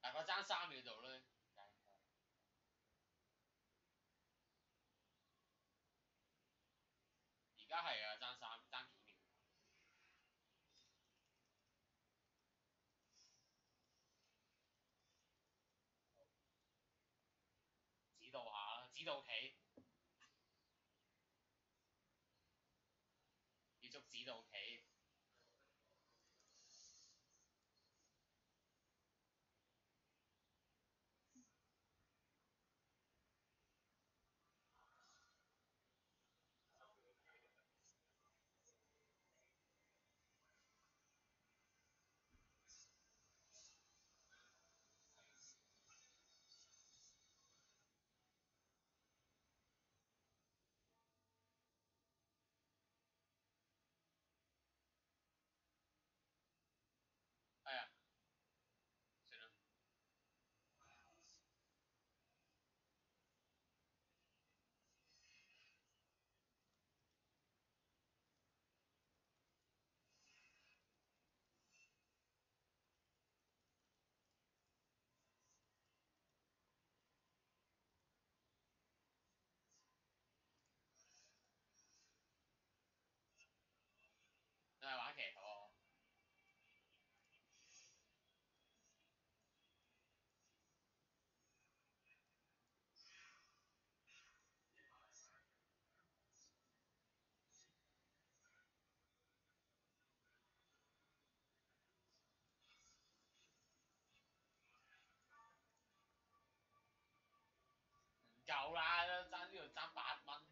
大概爭三秒度啦。而家係啊，爭三爭幾秒。指導下啦，指導棋。要捉指導棋。你係玩騎圖？唔夠啦，爭呢度爭八蚊。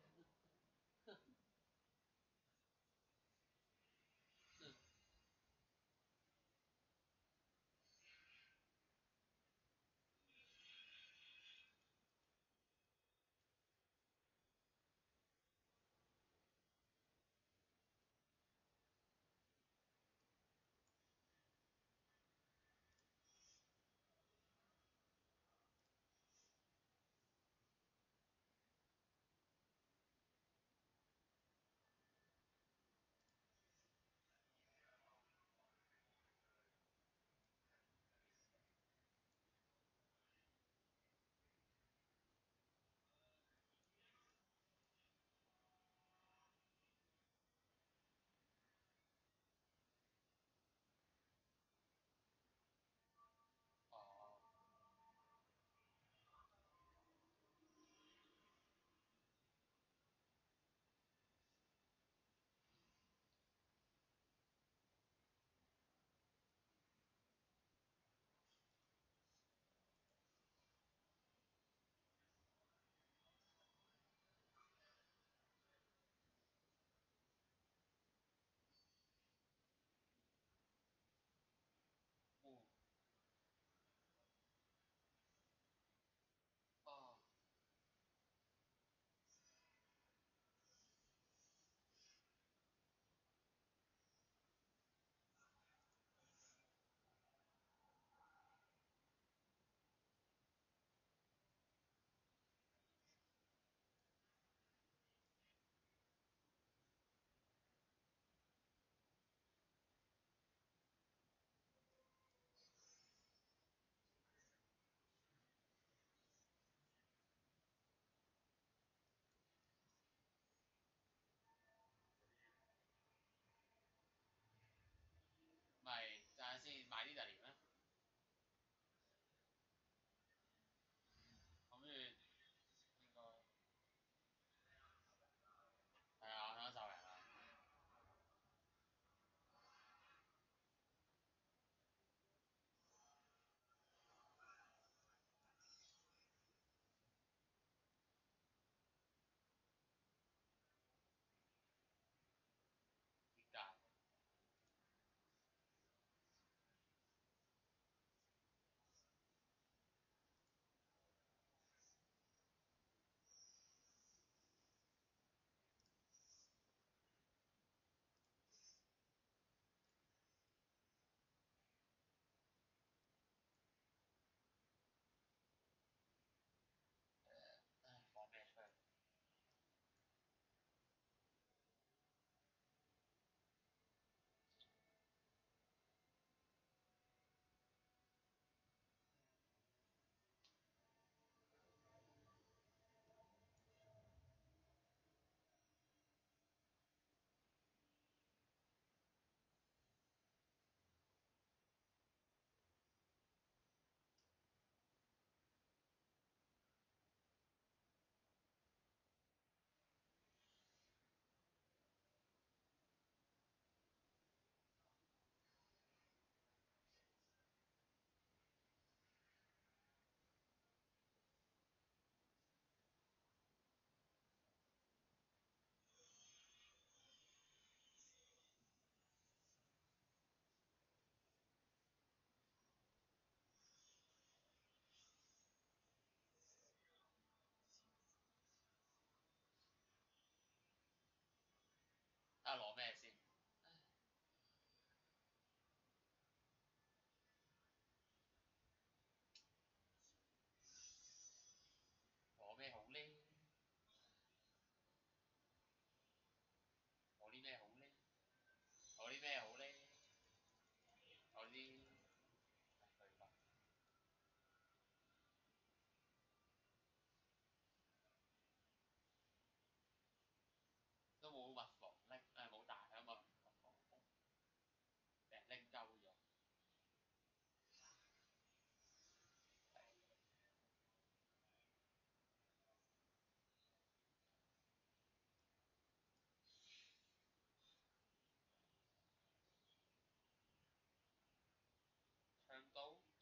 啊攞咩先？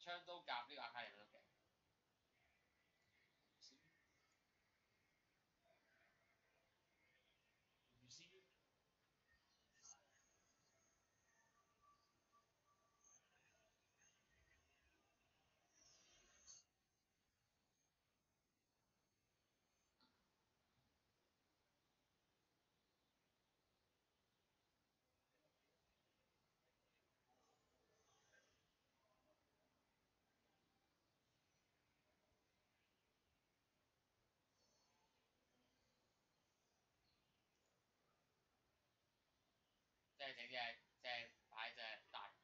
槍刀夾呢個係啦。随便在发一打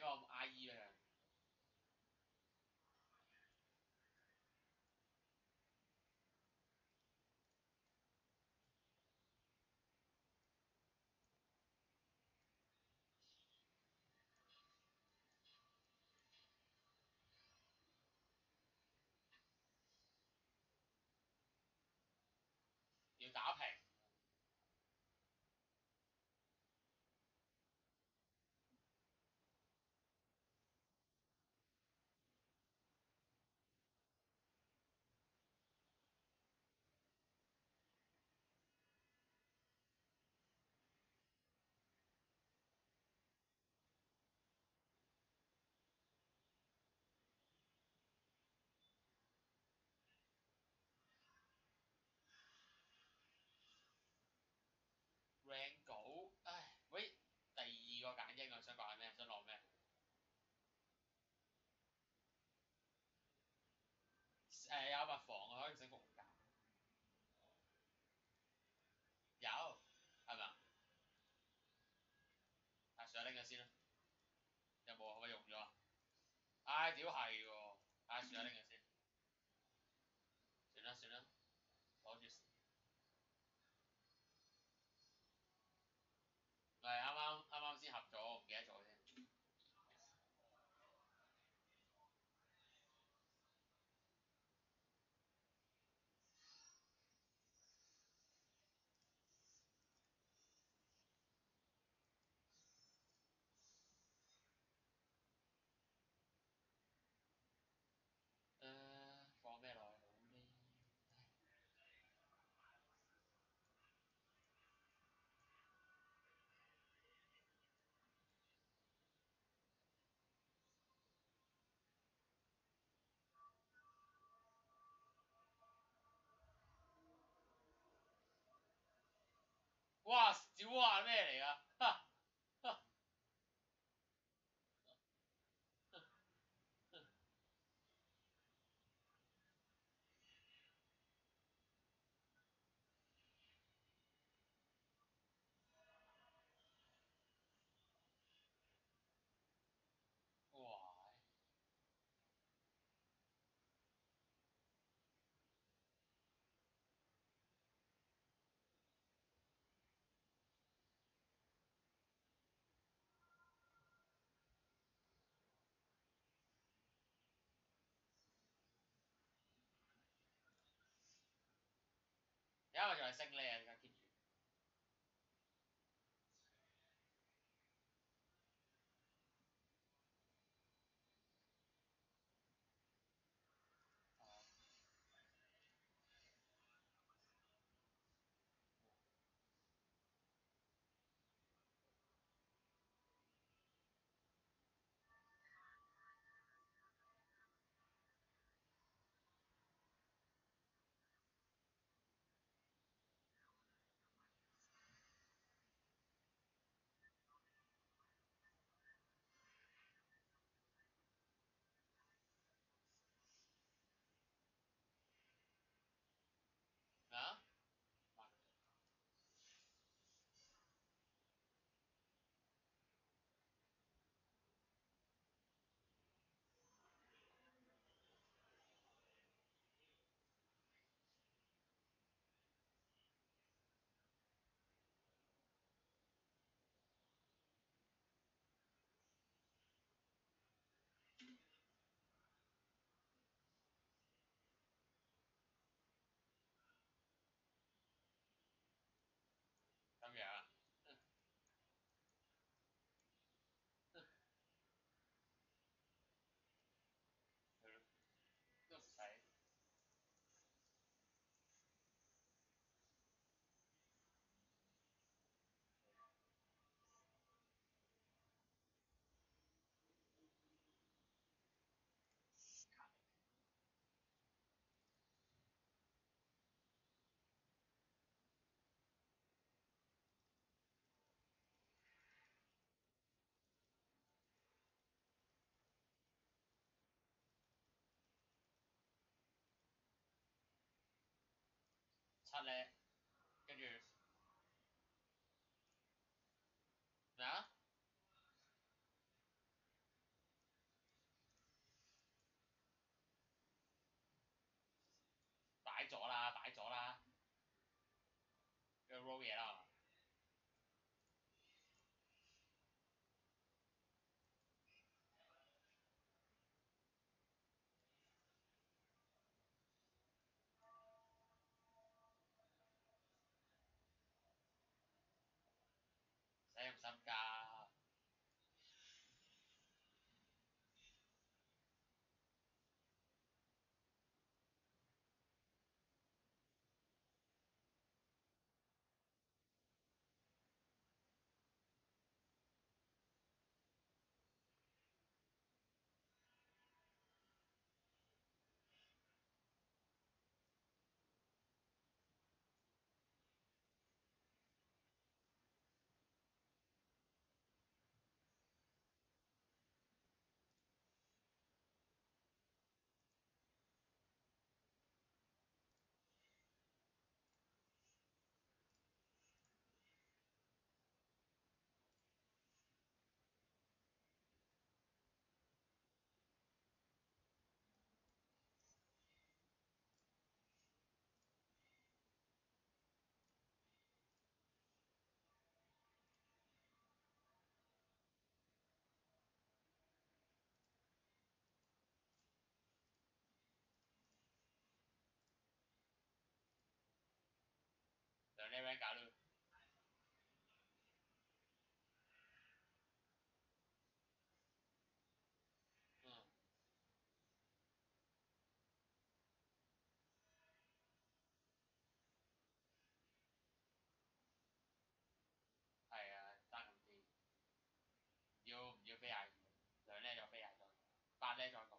呢個阿姨啊，要打牌。rank 稿，唉，喂，第二個揀英我想講係咩？想攞咩？誒有有系咪啊？啊上拎咗先啦，有冇可唔可以用咗啊？唉屌系喎，唉算啦拎咗先，算啦算啦，攞住。唔係啱啱啱啱先合咗，我唔記得咗先。誒放咩落去好呢？哇！小啊咩嚟噶？而家我仲係升跟住啊？摆咗啦摆咗啦。roll 嘢啦十加使唔使㗎？兩 level 搞咯，嗯，係啊，爭咁啲，要唔要飛廿二？兩 level 就飛廿咗，八 level 再講，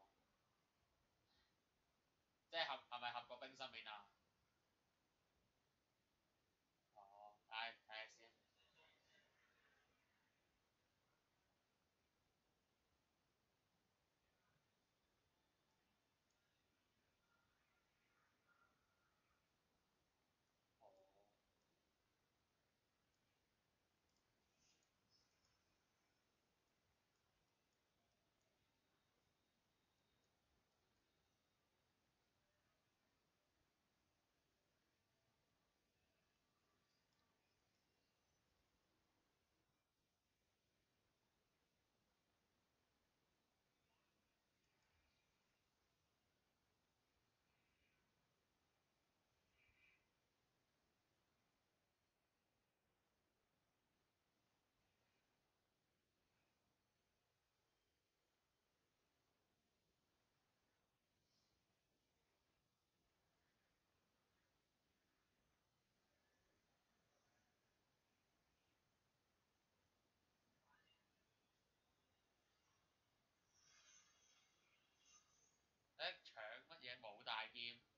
即係合係咪合個冰心面啊？一搶乜嘢冇大劍？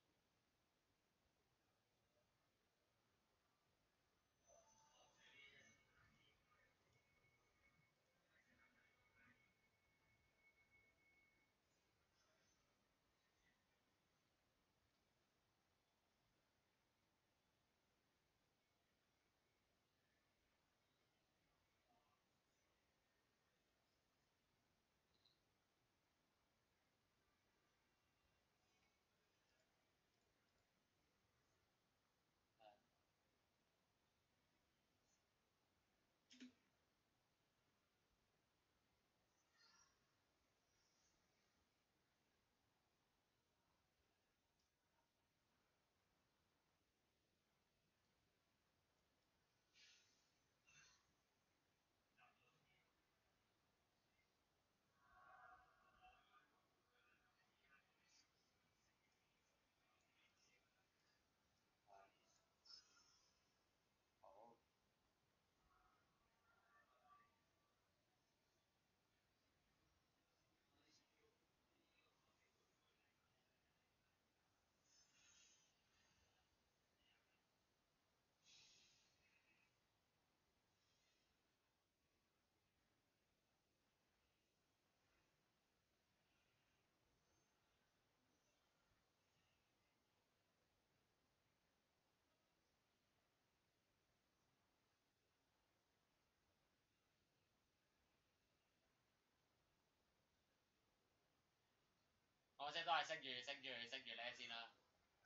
都係升住升住升住咧先啦，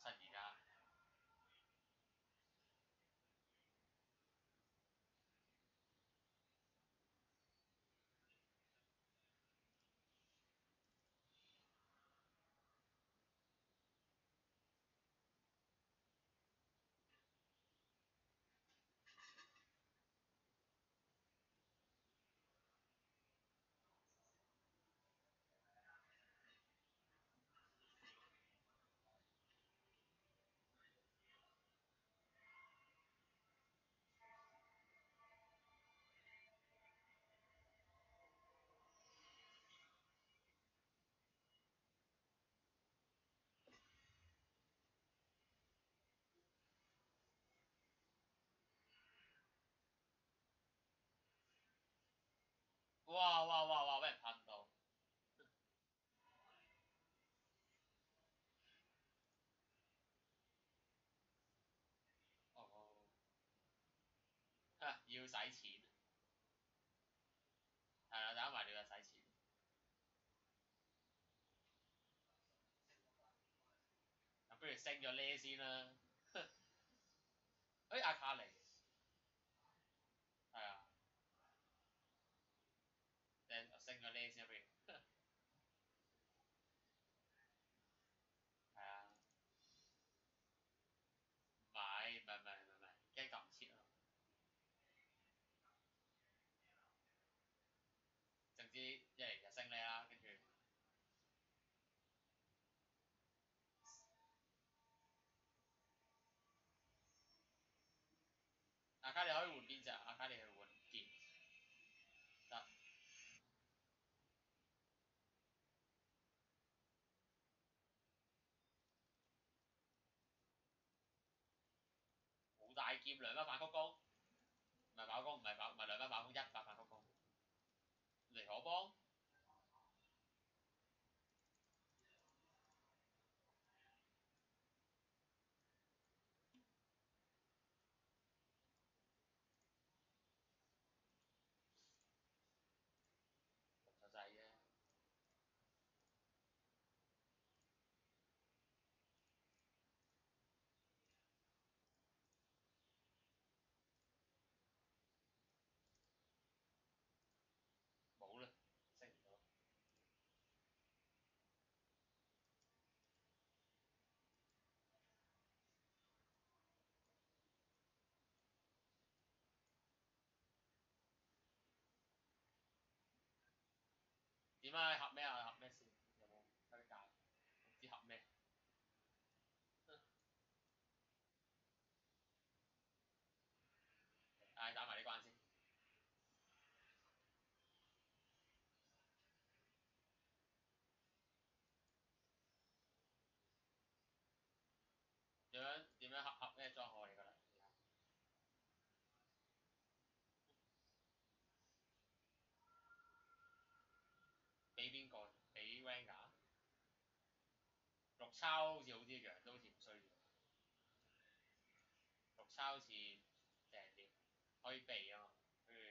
趁而家。哇哇哇哇！俾人噴到。哦。嚇！要使錢。係啊，打埋你個使錢。不如升咗呢先啦。哎阿卡嚟。係啊。誒升咗呢先不如。係啊。唔係唔係唔係唔係，驚撳唔切啊！總之一嚟就升呢啦，跟住。阿卡你可以換邊隻？阿卡你去換劍。得。好大劍兩筆反曲弓，唔係跑弓，唔係跑，唔係兩筆反曲，一百反曲弓。嚟可幫。點啊？合咩啊？合咩事？有冇得揀？唔知合咩？唉，打埋呢關先。點樣點樣合合咩裝好你覺得？俾邊個？俾 Wenger？陸抄好似好啲，羊都好似唔需要。陸抄好似正啲，可以避啊嘛，跟住。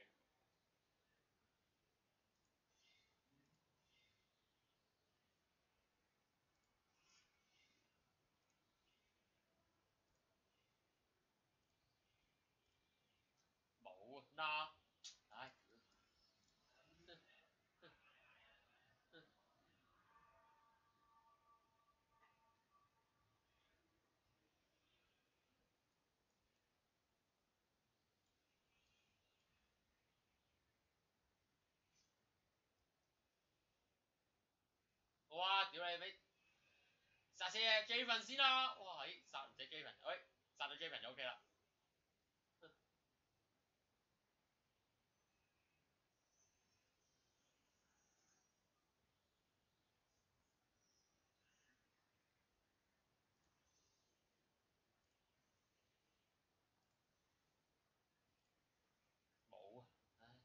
冇啊，嗱，哇！屌你俾殺死隻 Javen 先啦！哇喺殺唔死 Javen，喂殺到 Javen 就 OK 啦。冇啊，唉，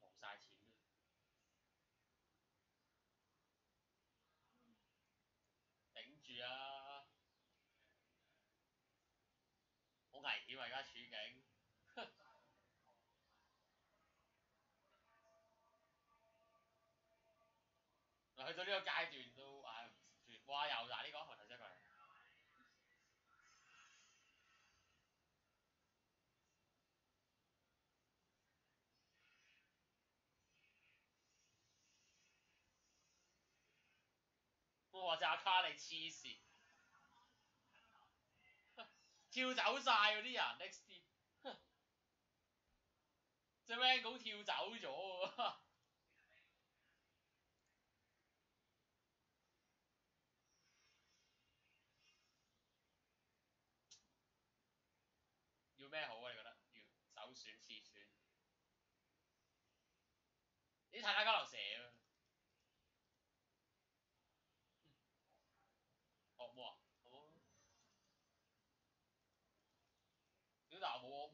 冇曬錢啦。頂住啊！好危險啊！而家處境。嗱，去到呢個階段都唉唔算，哇！又嗱呢個頭過嚟。哇！隻阿卡你黐線，跳走晒嗰啲人，next team，隻 Vanguard 跳走咗喎。要咩好啊？你覺得？要首選、次選？你睇下交流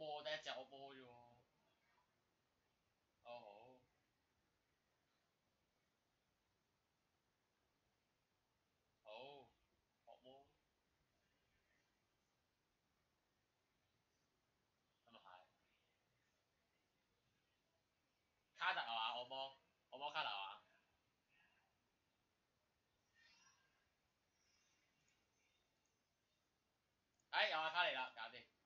冇，第一隻我哦用。哦好。好。我冇。咁又係。卡達啊嘛？我冇。我冇卡達啊。哎，有啊，卡嚟啦。搞定。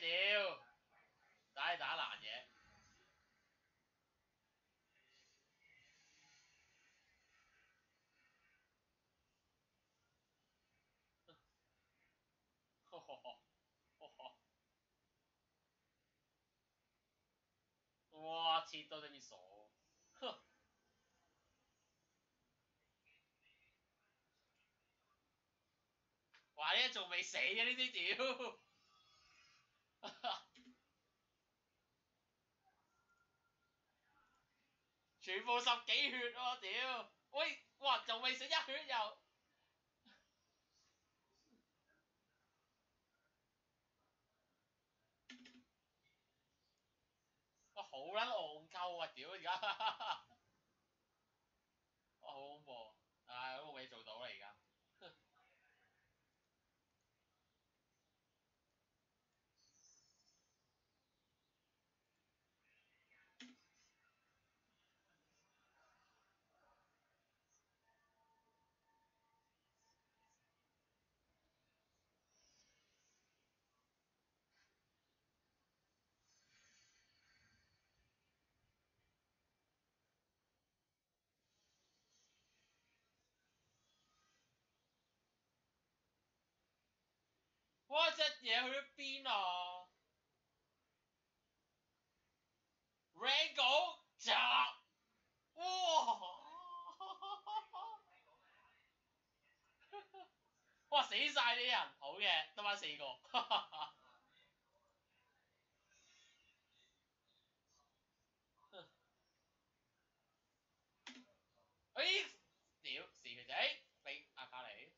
屌！打你打難嘢。哇！切到你邊傻，哼！哇！呢仲未死嘅呢啲屌，全部十幾血喎屌！喂，哇！仲未死一血又，哇！好撚戇鳩啊屌而家，哇！好恐怖，唉，都未做到啦而家。哇！隻嘢去咗邊啊？Rango 集，哇！哇！死晒啲人，好嘅，得翻四個。哎！屌，四個仔，俾阿卡你。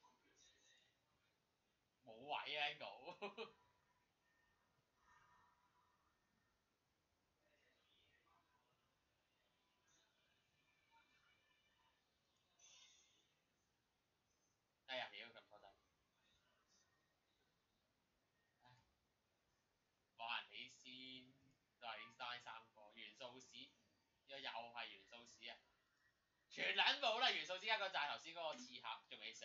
冇位啊，Angle。哎呀，屌咁多仔！唉，冇人起先，都係嘥三个元素史，又又係元素史啊！全撚冇啦，元素史一个就係頭先嗰个刺客，仲未死。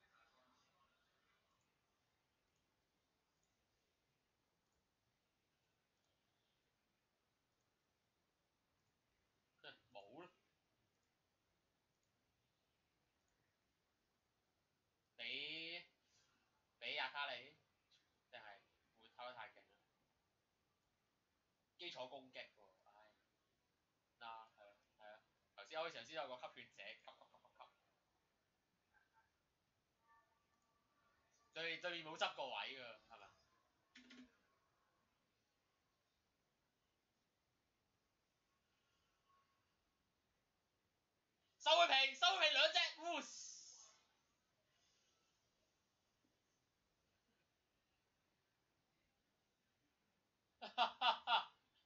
俾阿卡你，定係會偷得太勁啦？基礎攻擊喎，唉，嗱係啊係啊，頭先開場先有個吸血者吸吸吸吸吸，對對面冇執個位㗎，係咪？收佢皮，收佢皮兩隻，喎！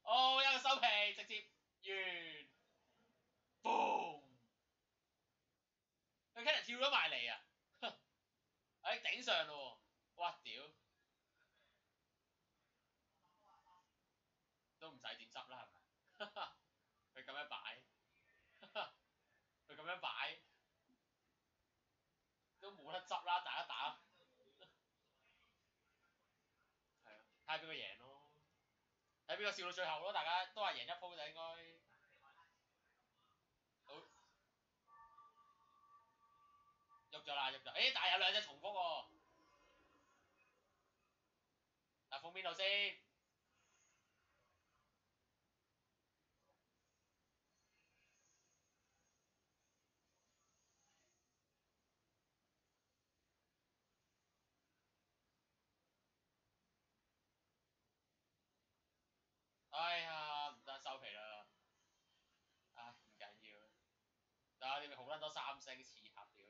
哦，一個收皮，直接完，boom！佢 Cannon 跳咗埋嚟啊！哎，顶上咯喎！哇屌！都唔使點執啦，係咪？佢咁樣擺，佢咁樣擺，都冇得執啦！大家打，係啊，睇下邊個贏咯〜睇邊個笑到最後咯，大家都係贏一鋪就應該。好。喐咗啦，喐咗，誒但係有兩隻重複喎，嗱放邊度先？哎呀，唔得收皮啦！唉，唔緊要。你咪好撚多三星刺客屌，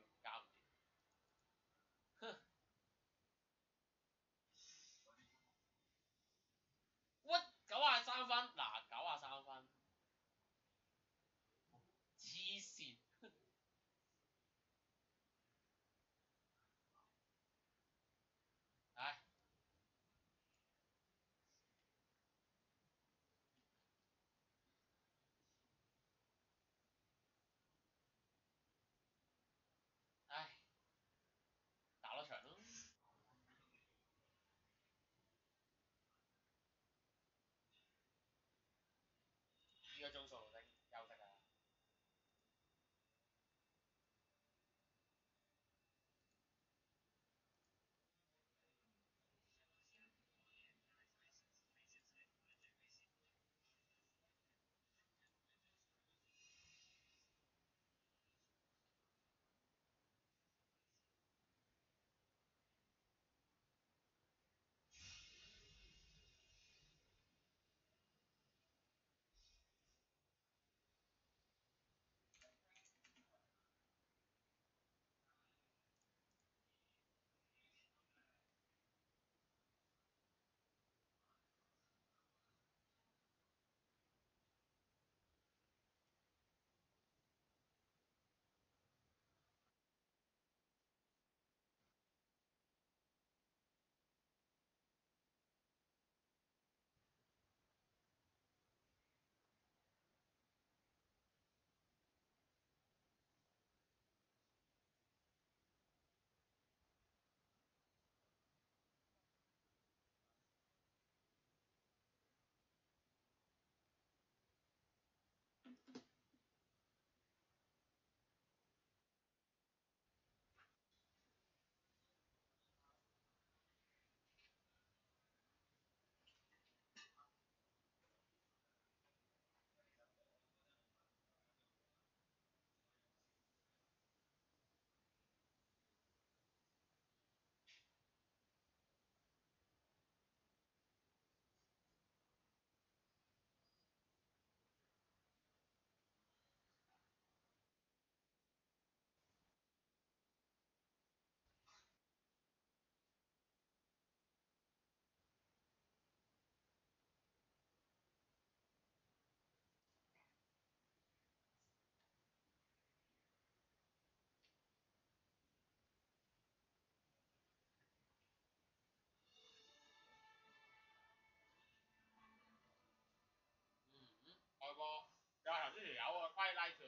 波，又係頭先條友喎，虧拉住。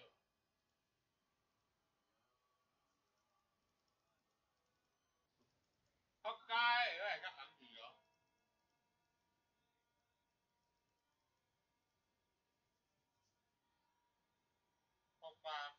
仆街，如果係急撚住咗。仆街。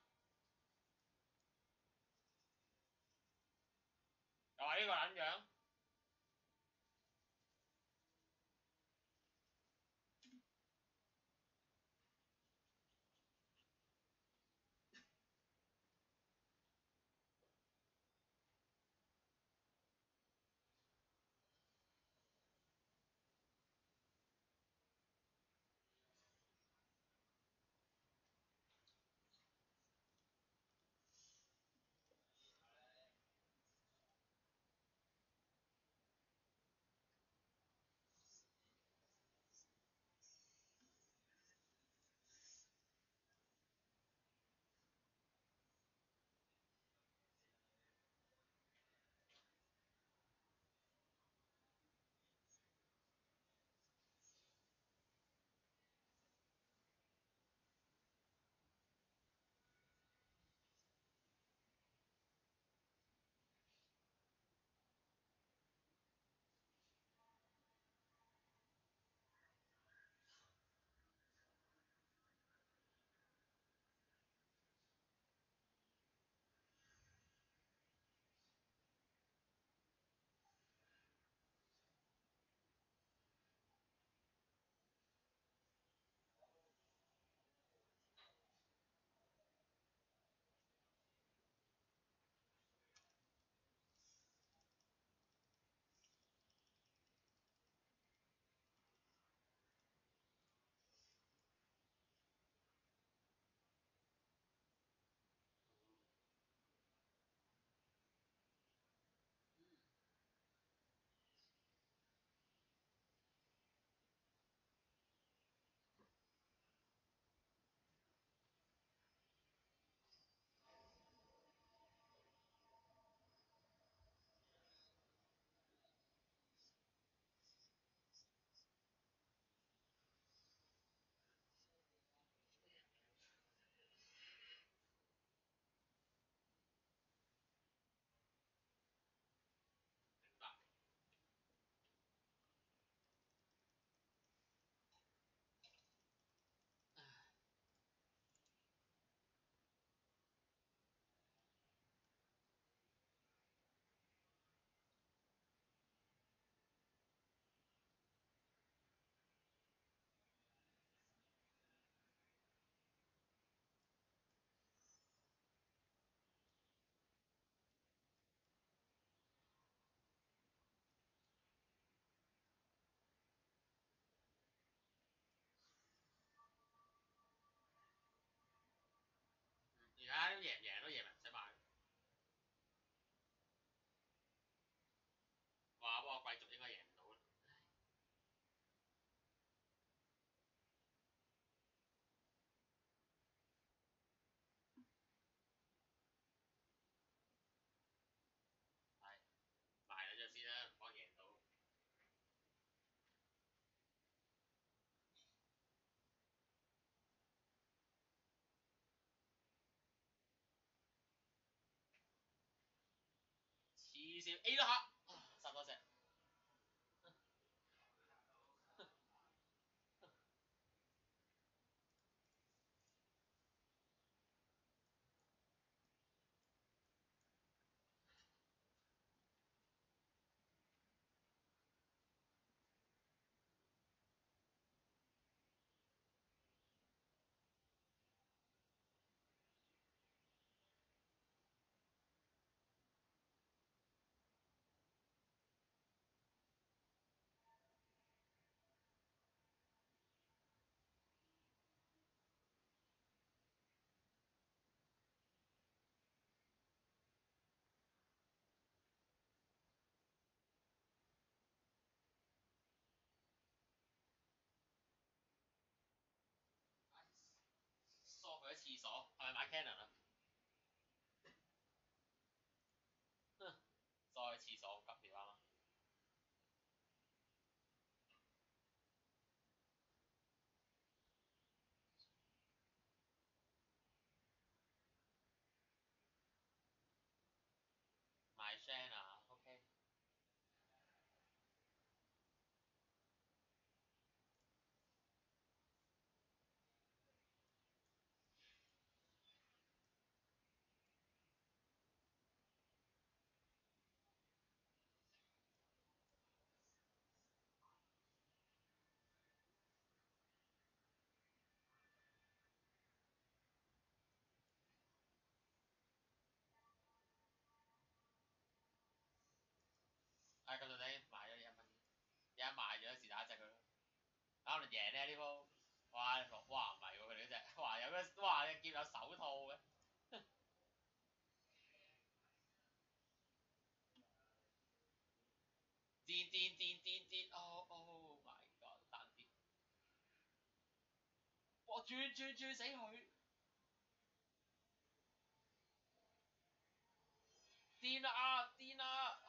又係呢個撚樣。睇都贏贏都贏唔使買。哇！不過貴族應該贏唔到啦。係賣咗隻先啦，唔幫贏到。A 啦嚇，殺多隻。所，係咪買 Canon 啊？疏喺廁所好急尿啊！買 Shan 啊，OK。係咁就等買咗一蚊，一賣咗是打一隻佢咯。可能贏咧呢鋪，哇哇唔係喎佢哋嗰隻，哇有咩哇隻劍有手套嘅。癲癲癲癲癲！Oh oh my god！彈啲，我轉轉轉死佢！癲啊癲啊！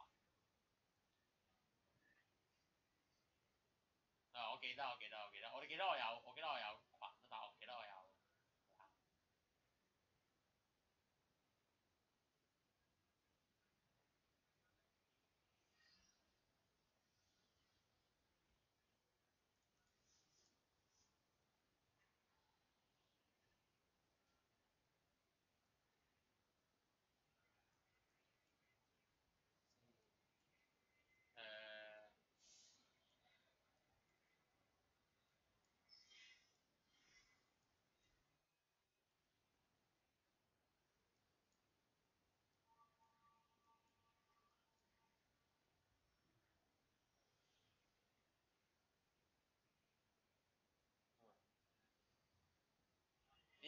記得我記得我記得，我哋記得我有，我記得我有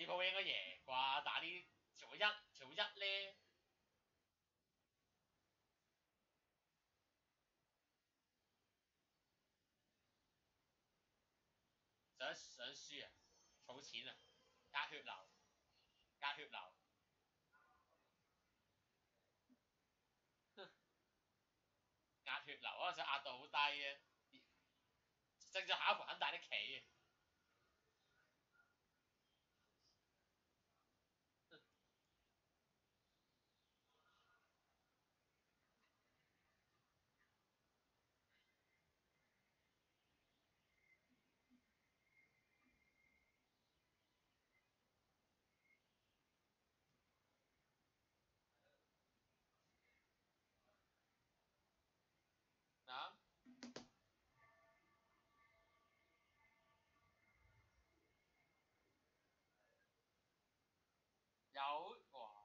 呢鋪應該贏啩，打啲條一條一咧。想想輸啊！儲錢啊！加血流，加血流。壓血流嗰陣時壓到好低嘅，正正下一盤很大的棋啊。好似好。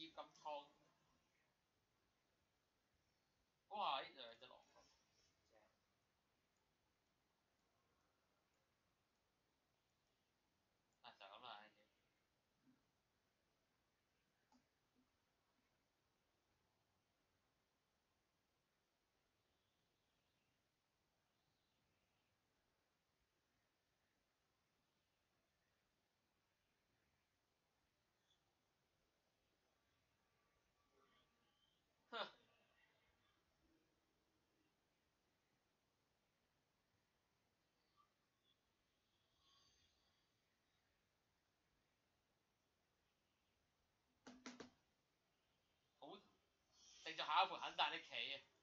劍咁痛，哇！呢兩定咗下一盤很大的棋啊！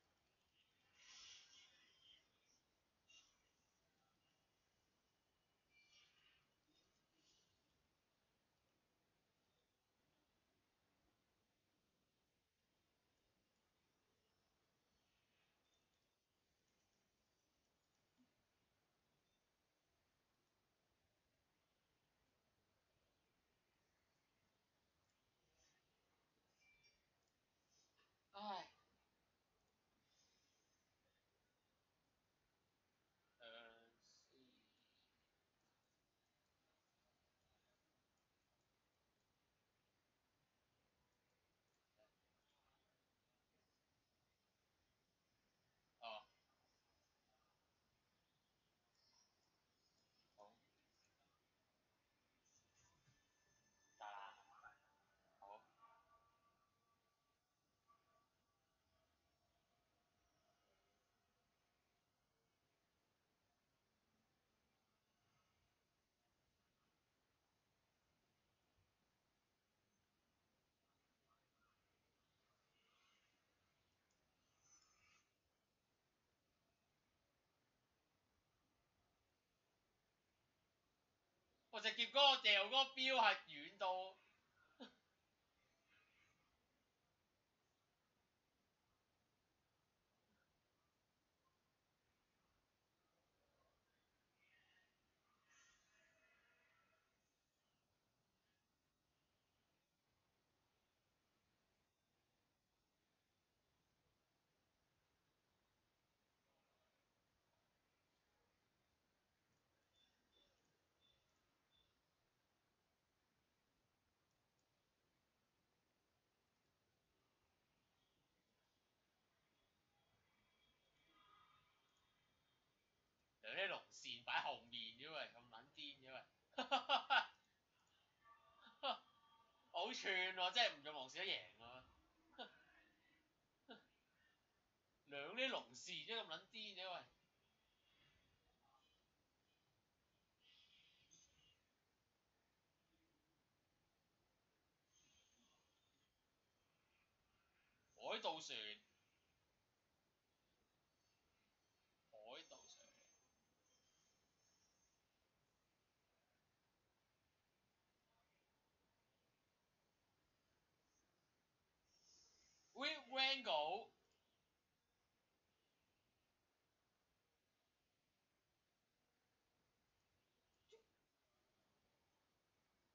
我隻劍嗰個掉嗰個標係遠到，啲龍線擺後面嘅喂，咁撚癲嘅喂，好串喎，即係唔用龍線都贏喎，兩啲龍線啫咁撚癲嘅喂，海盜船，海盜船。喂 Rango，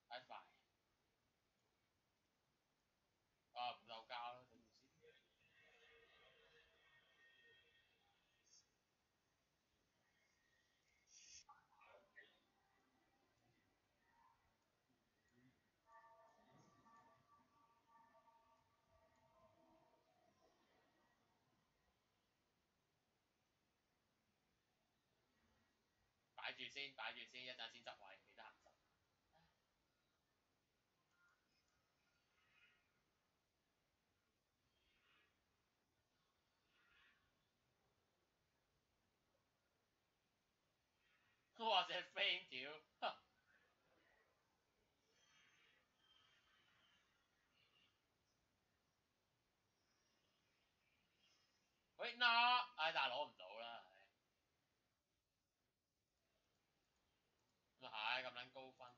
太快，啊唔夠交啦，等陣先。擺住先，擺住先，一陣先執位，記得行執。我話隻 friend 屌，喂嗱，唉但係攞唔到啦，唉，咁啊係咁撚高分，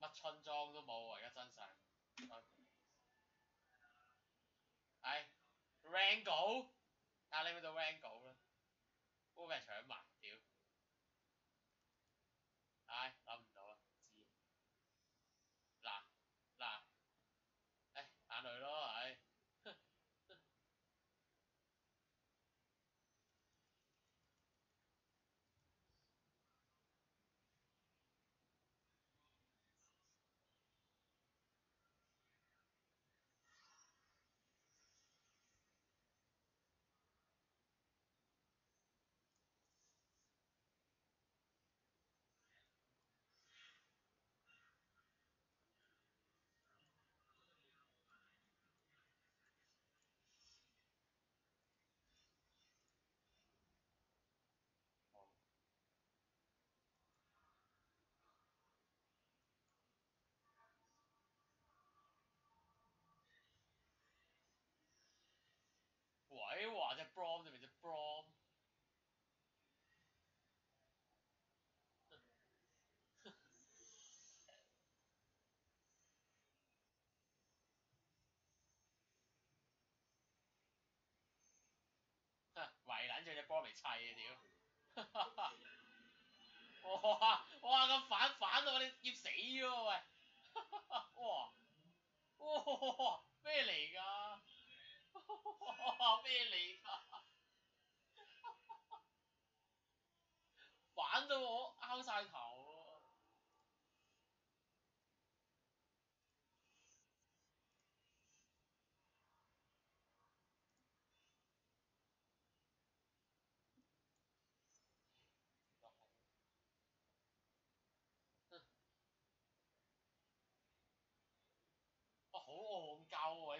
乜春裝都冇喎，而家真相。唉，Rango，啊你去到 Rango 啦，都俾人搶埋，屌！隻 Brom 定係隻 Brom？圍撚住隻 Brom 嚟砌啊屌！哇哇咁反反到我哋要死喎喂！哇哇咩嚟㗎？咩嚟㗎？玩到我拗晒頭喎！哇好戇鳩喎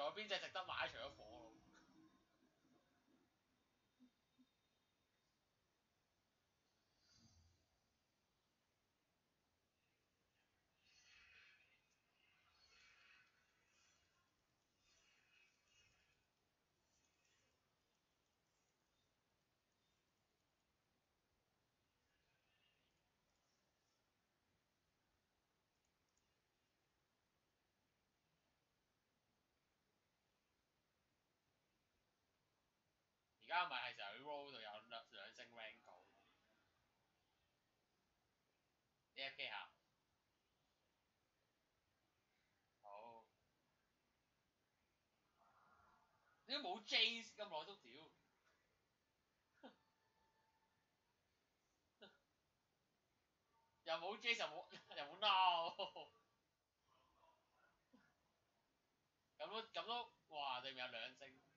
仲有邊只值得買？除咗火家咪係成日 roll 度有兩兩星 rank 到。A.F.K 下。好。點解冇 Jace 咁耐都屌？又冇 J 又冇 又冇 Now。咁都咁都，哇！對面有兩星。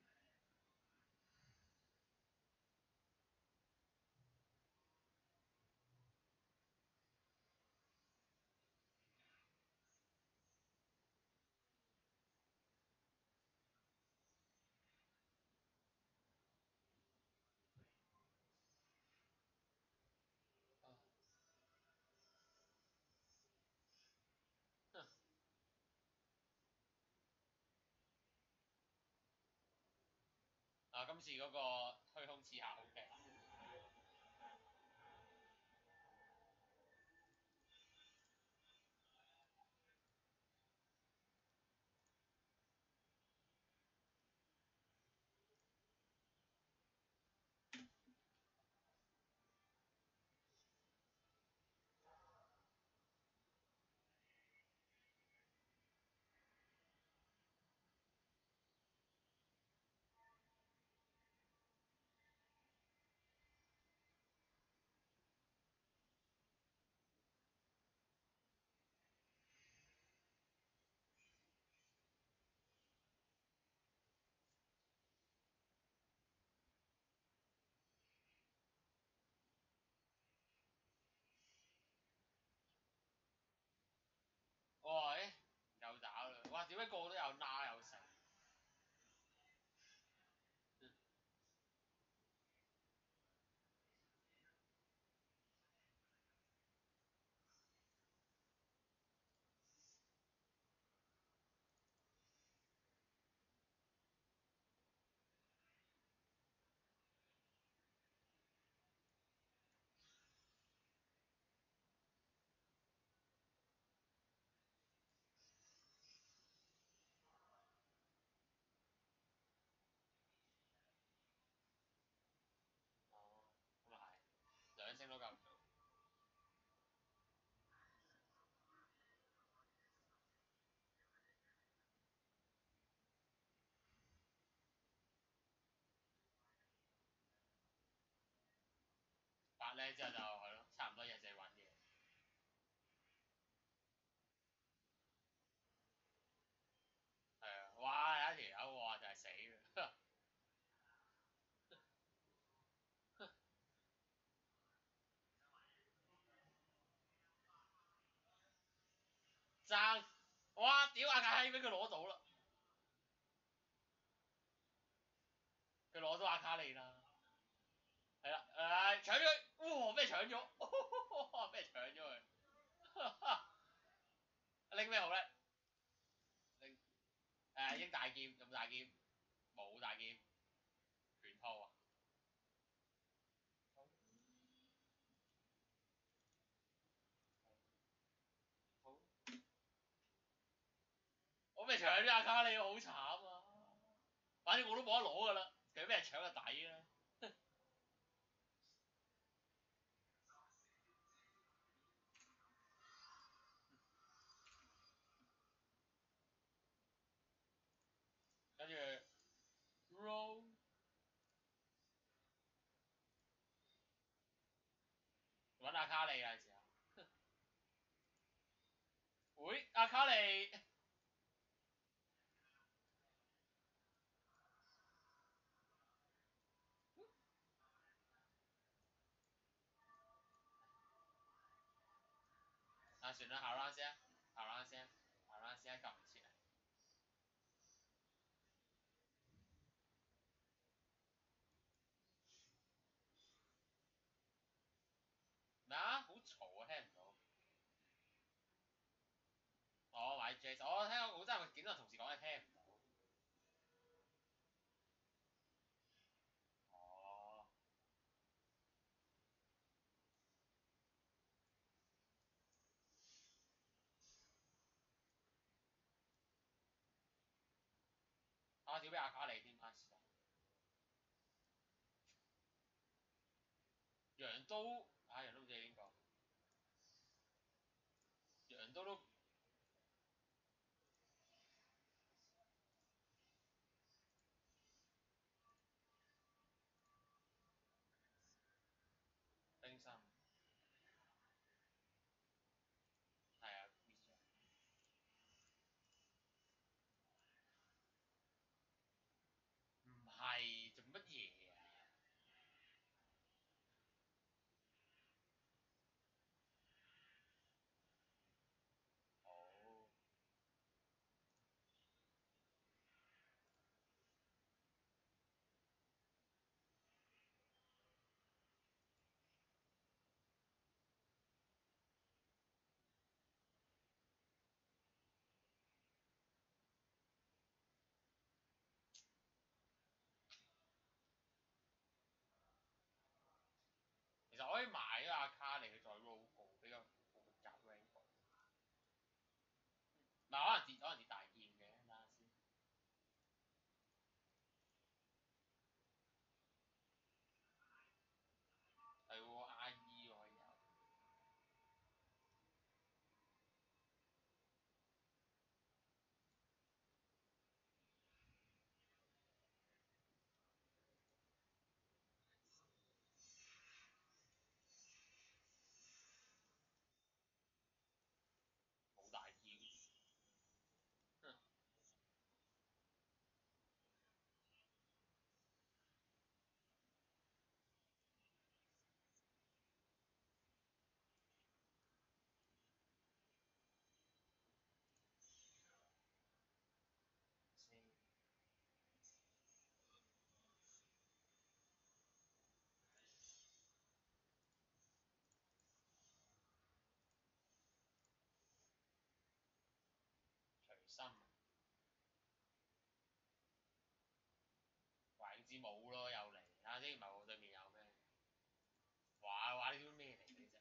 今次嗰個虛空刺客好勁。哇！誒，又點解個個都有拉又成？咧，之後就係咯，差唔多日日揾嘢。係啊，哇！有一條友哇就係死嘅。爭，哇！屌阿卡俾佢攞到啦，佢攞到阿卡利啦，係啦，誒搶咗佢，哇！咩搶咗？哇！咩搶咗佢？拎咩好咧？拎誒英大劍，有冇大劍？冇大劍，拳套啊！我俾人搶咗阿卡利，好慘啊！反正我都冇得攞噶啦，佢俾人搶個底啦。跟住 roll，揾阿卡利啊！時候，喂，阿卡利，那选择好了先，下 round 先，下 round 先救唔切啊！咩啊？好嘈啊，聽唔到。其實我聽我真係見到同事講嘢聽唔到。哦。啊！屌俾阿卡利添啊！羊刀，啊羊刀唔知邊個？羊刀都可以買咗阿卡嚟，去再 logo，比較雜 rank 過。唔係可能跌，可能跌大冇咯又嚟睇下先唔系唔係我對面有咩？哇哇！呢啲咩嚟嘅啫？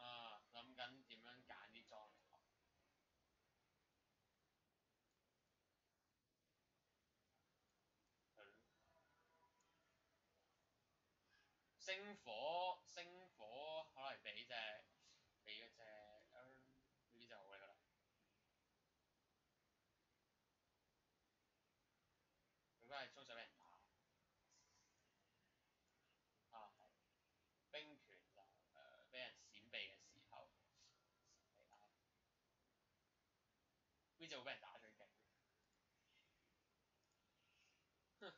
啊，諗緊點樣揀啲裝嚟學。係咯。星火星火可能俾隻俾嗰隻，呢啲就好嚟噶啦。如果係衝上俾人打，啊係，冰拳就誒俾人閃避嘅時候，閃避啦。呢隻會俾人打最勁。哼，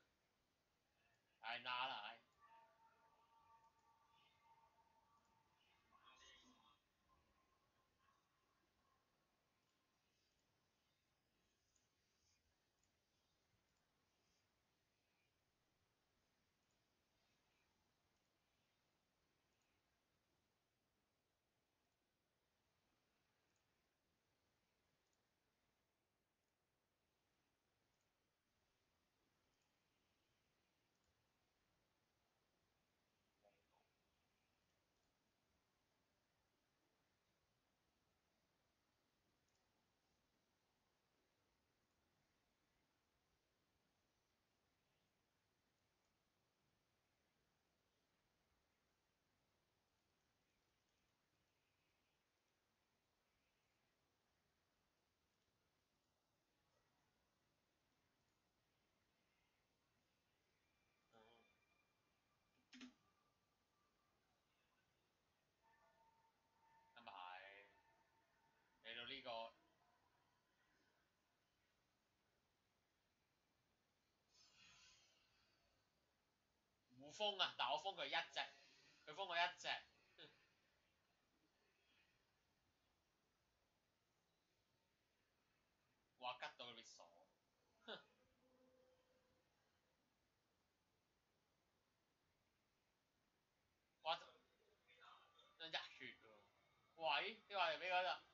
係拉啦係。呢、這個互封啊，但我封佢一隻，佢封我一隻，哇吉到你傻，哼，哇，一血喎，喂，呢個係俾嗰隻。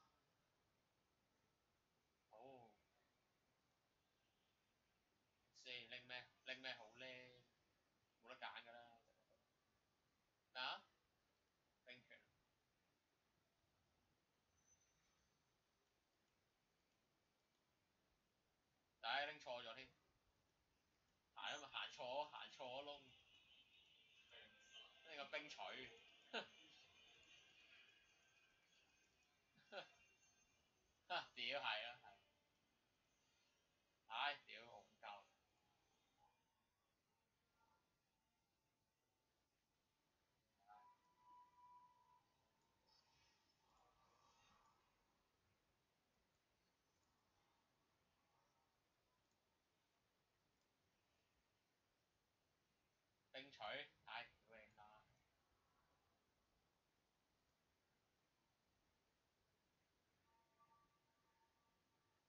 唉，拎錯咗添，行啊嘛，行錯，行錯窿，呢個冰錘，哼，哼，哼，屌係啊，係，唉，屌戇鳩，冰錘，唉，屌你媽，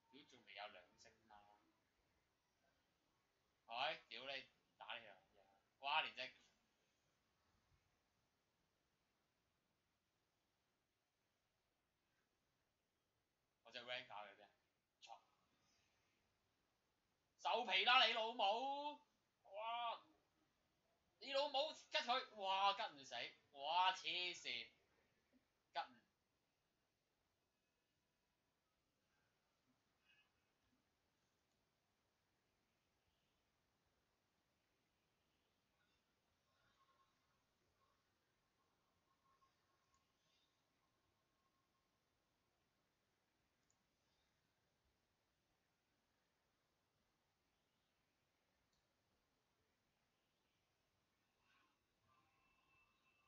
屌仲未有兩星啦，唉，屌你打你兩嘢，哇連隻，我隻 rank 搞嘅啫，錯，收皮啦你老母，你老母吉佢，哇吉唔死，哇黐線，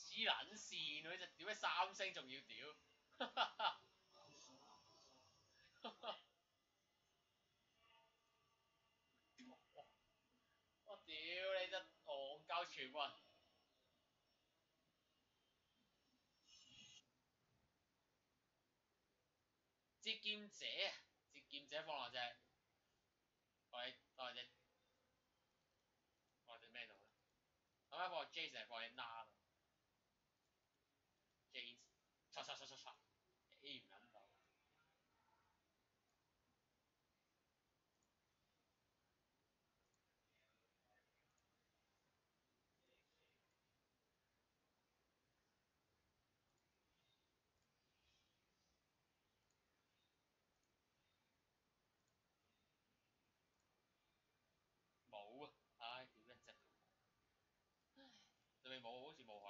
黐撚線喎！呢隻屌咩三星仲要屌？我屌你真戇鳩全運！節劍者啊！節劍者放落隻，放喺放喺隻，放喺隻咩度咧？咁樣放 Jason，放喺 Na 度唰唰唰唰唰，aim。冇啊！唉，點一隻？你咪冇，好似冇。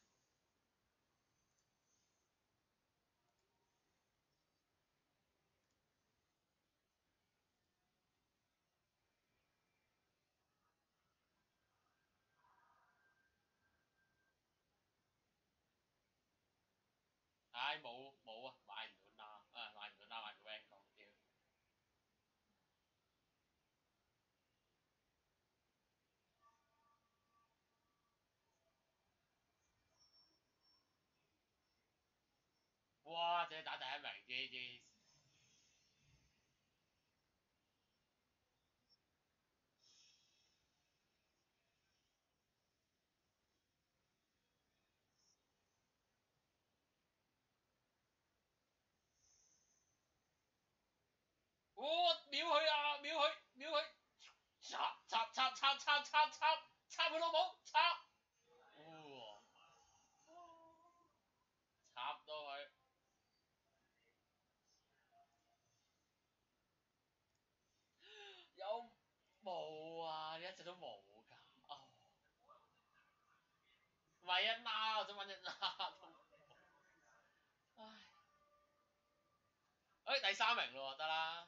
唉，冇冇啊，買唔到啦，啊買唔到啦，買唔到 Van 講屌。哇！淨係打第一名 G G。我秒佢啊！秒佢，秒佢，插插插插插插插插佢老母，插！哇！插到佢。有冇啊？你一直都冇㗎。哦。唔係啊，拉我想揾隻拉。唉。誒第三名咯，得啦。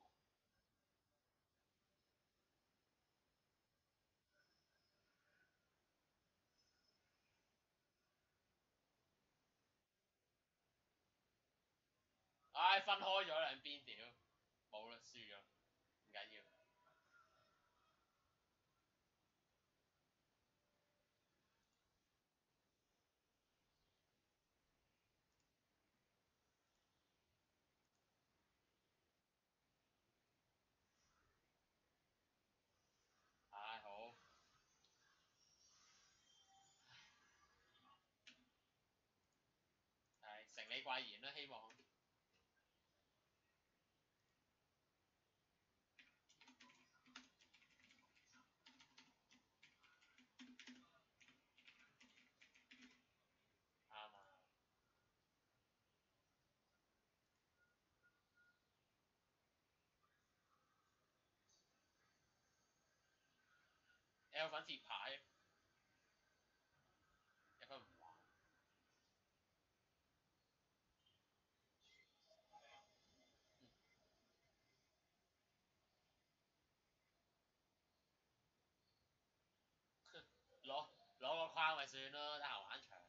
唉，分開咗兩邊屌，冇啦，輸咗，唔緊要。唉，好。係成你貴言啦，希望。有份丝牌，有份唔玩。攞攞个框咪算咯，得下玩场。